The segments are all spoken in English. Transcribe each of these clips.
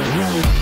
Road.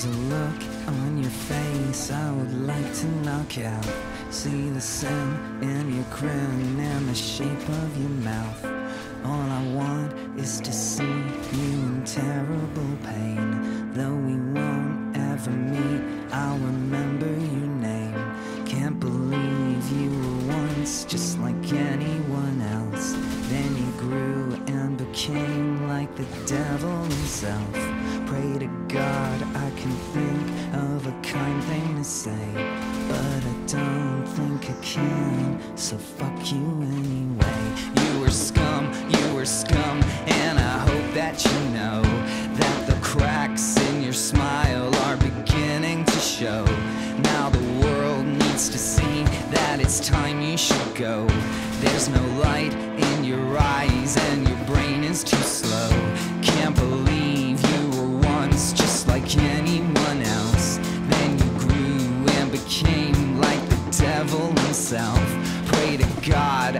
There's a look on your face I would like to knock out. See the sin in your grin and the shape of your mouth. All I want is to see you in terrible pain. Though we won't ever meet, I'll remember your name. Can't believe you were once just like anyone else. Then you grew and came like the devil himself. Pray to God I can think of a kind thing to say, but I don't think I can, so fuck you anyway. You were scum, you were scum.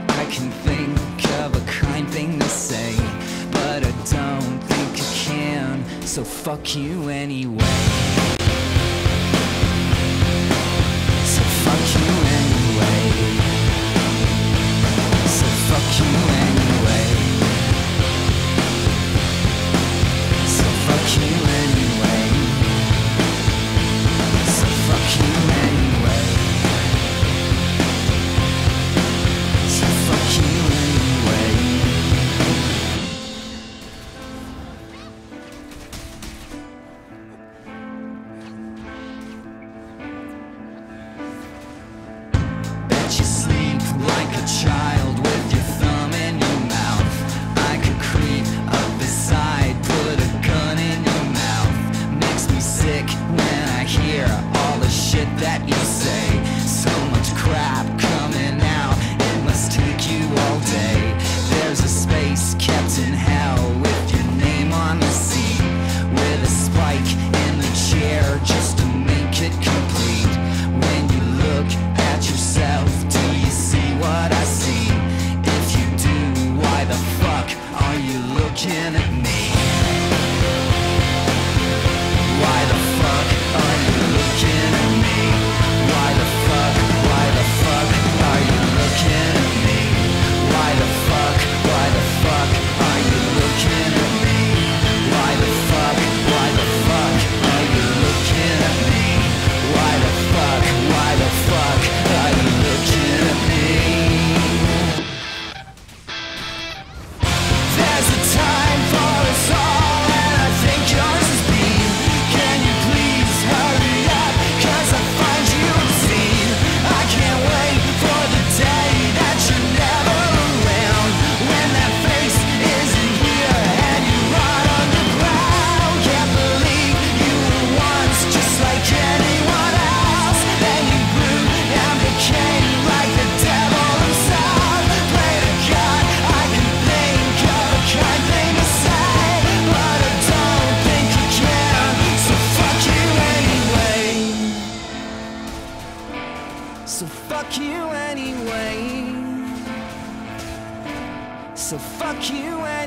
I can think of a kind thing to say, but I don't think I can, so fuck you anyway. So fuck you anyway. So fuck you anyway. So fuck you anyway.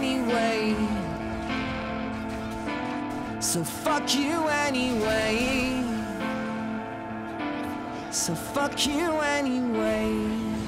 anyway. So fuck you anyway. So fuck you anyway.